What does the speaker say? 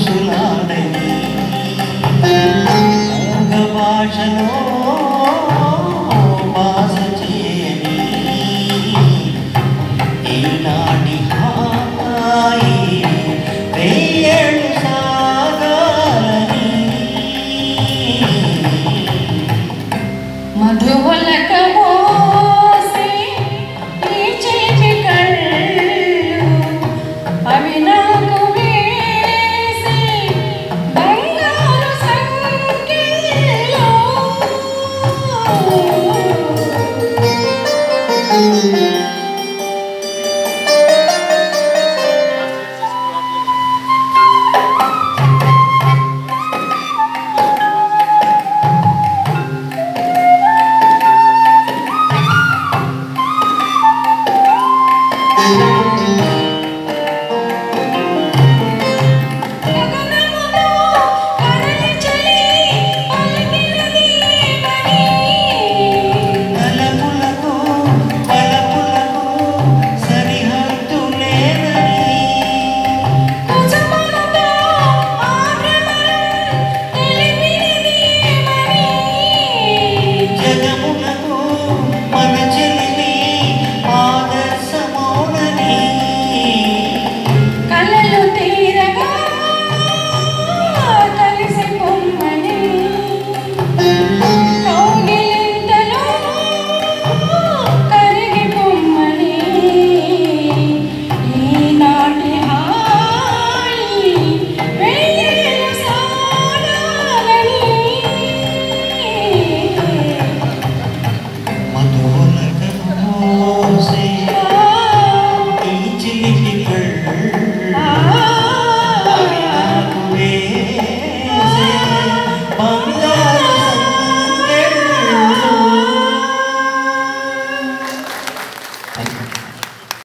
కుసులాడే భాషలో